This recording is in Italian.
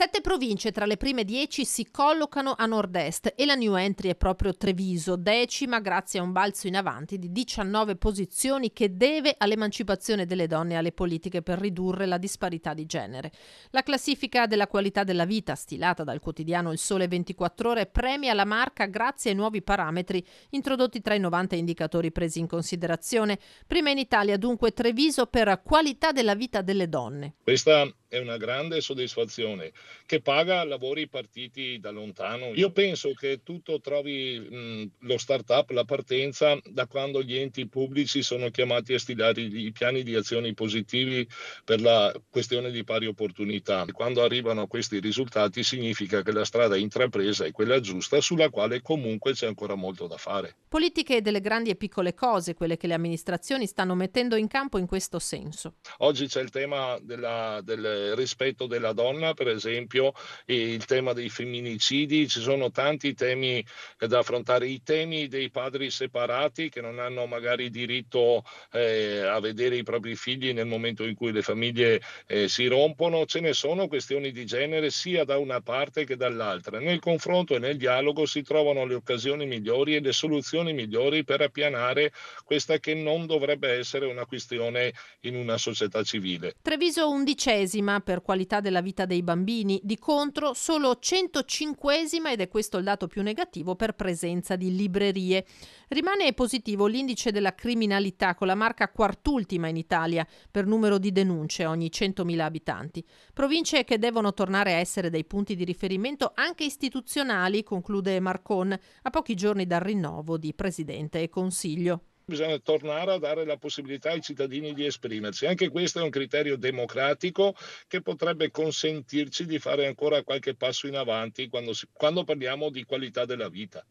Sette province tra le prime dieci si collocano a nord-est e la new entry è proprio Treviso, decima grazie a un balzo in avanti di 19 posizioni che deve all'emancipazione delle donne e alle politiche per ridurre la disparità di genere. La classifica della qualità della vita, stilata dal quotidiano Il Sole 24 Ore, premia la marca grazie ai nuovi parametri introdotti tra i 90 indicatori presi in considerazione. Prima in Italia dunque Treviso per qualità della vita delle donne. Questa è una grande soddisfazione che paga lavori partiti da lontano. Io penso che tutto trovi mh, lo start-up, la partenza da quando gli enti pubblici sono chiamati a stilare i piani di azioni positivi per la questione di pari opportunità. Quando arrivano a questi risultati significa che la strada intrapresa è quella giusta sulla quale comunque c'è ancora molto da fare. Politiche delle grandi e piccole cose, quelle che le amministrazioni stanno mettendo in campo in questo senso. Oggi c'è il tema della, del rispetto della donna, per esempio, il tema dei femminicidi, ci sono tanti temi da affrontare, i temi dei padri separati che non hanno magari diritto eh, a vedere i propri figli nel momento in cui le famiglie eh, si rompono, ce ne sono questioni di genere sia da una parte che dall'altra. Nel confronto e nel dialogo si trovano le occasioni migliori e le soluzioni migliori per appianare questa che non dovrebbe essere una questione in una società civile. Treviso undicesima decima per qualità della vita dei bambini, di contro solo 105esima ed è questo il dato più negativo per presenza di librerie. Rimane positivo l'indice della criminalità con la marca quartultima in Italia per numero di denunce ogni 100.000 abitanti. Province che devono tornare a essere dei punti di riferimento anche istituzionali, conclude Marcon, a pochi giorni dal rinnovo di Presidente e Consiglio bisogna tornare a dare la possibilità ai cittadini di esprimersi. Anche questo è un criterio democratico che potrebbe consentirci di fare ancora qualche passo in avanti quando, si, quando parliamo di qualità della vita.